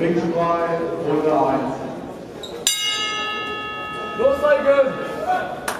Links Runde 1. good.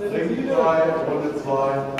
Remis 3, Runde 2.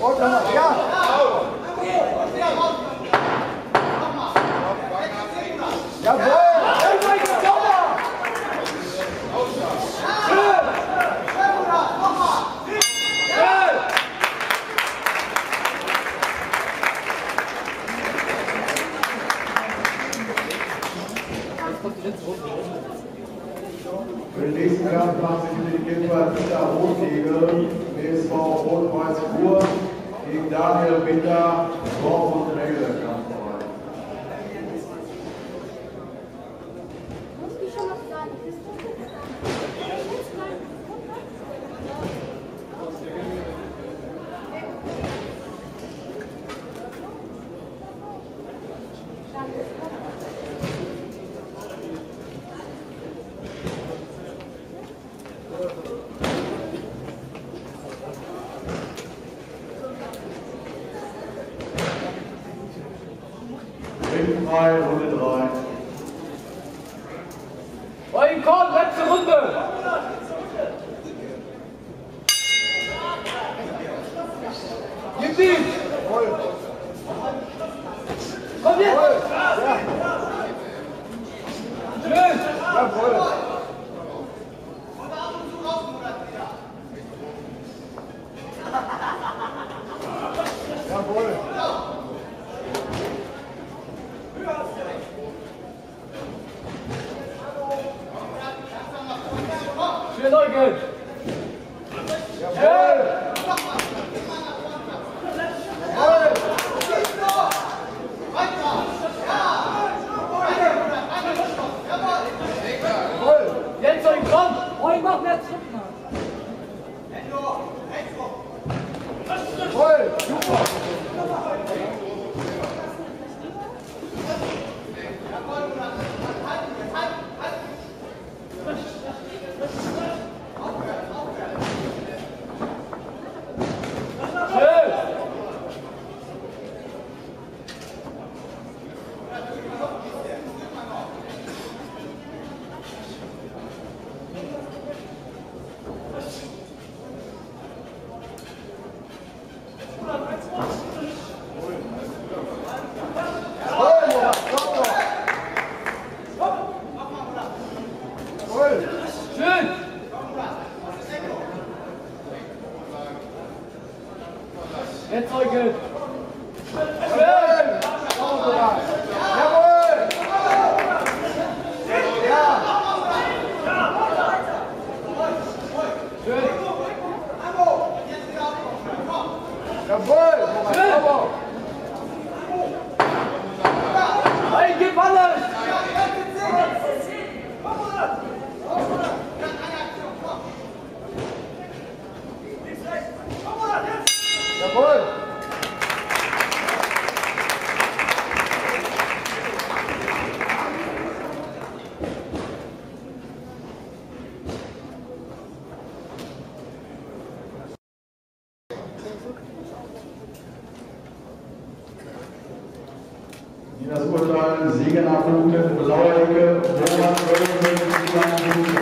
Otra, ya. Binder, Dortmund Regel kampfbereit. Muss ich schon Empire wurde drei. Boykott, letzte Runde! Gib! Schön. Schön. das Urteil Siegener Flute, Blauer Ecke, Roman Wölfe,